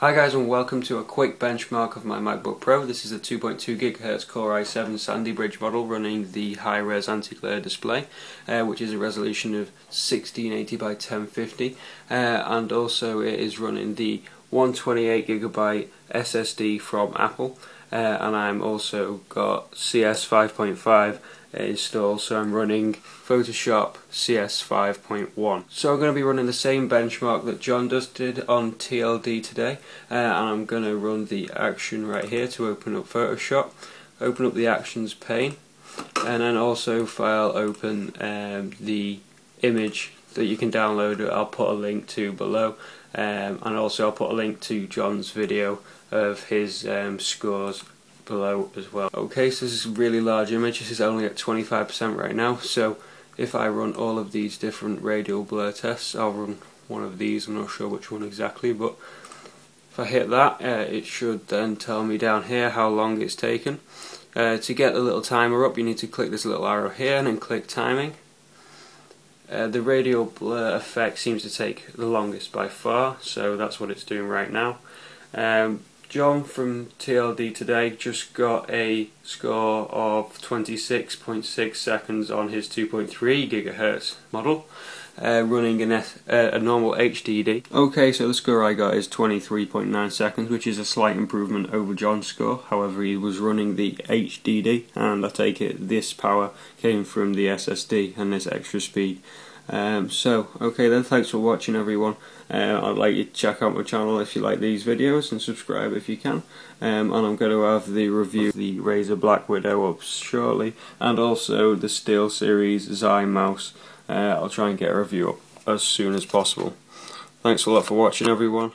Hi guys and welcome to a quick benchmark of my MacBook Pro. This is a 2.2 GHz Core i7 Sandy Bridge model running the high-res anti-glare display uh, which is a resolution of 1680 by 1050 uh, and also it is running the 128GB SSD from Apple uh, and I'm also got CS 5.5 installed so I'm running Photoshop CS 5.1 so I'm going to be running the same benchmark that John just did on TLDToday uh, and I'm going to run the action right here to open up Photoshop open up the actions pane and then also file open um, the image that you can download. I'll put a link to below um, and also I'll put a link to John's video of his um, scores below as well. Okay, so this is a really large image. This is only at 25% right now. So if I run all of these different radial blur tests, I'll run one of these. I'm not sure which one exactly, but if I hit that, uh, it should then tell me down here how long it's taken. Uh, to get the little timer up, you need to click this little arrow here and then click timing. Uh, the radial blur effect seems to take the longest by far, so that's what it's doing right now. Um, John from TLDToday just got a score of 26.6 seconds on his 2.3 gigahertz model, uh, running an, uh, a normal HDD. Okay, so the score I got is 23.9 seconds, which is a slight improvement over John's score. However, he was running the HDD, and I take it this power came from the SSD and this extra speed. Um, so, okay then, thanks for watching everyone. Uh, I'd like you to check out my channel if you like these videos and subscribe if you can. Um, and I'm going to have the review the Razer Black Widow up shortly and also the SteelSeries Xai mouse. Uh, I'll try and get a review up as soon as possible. Thanks a lot for watching everyone.